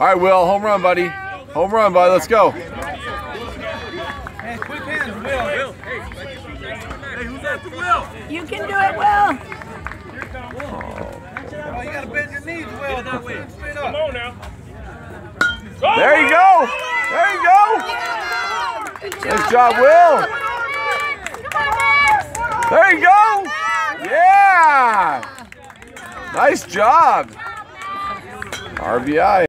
All right, Will, home run, buddy. Home run, buddy. Let's go. Hey, quick hands, Will. Will. Hey, who's after Will? You can do it, Will. Oh, you gotta bend your knees, Will. That way. Straight up. Come on now. There you go. There you go. Nice job, Will. There you go. Yeah. Nice job. RBI.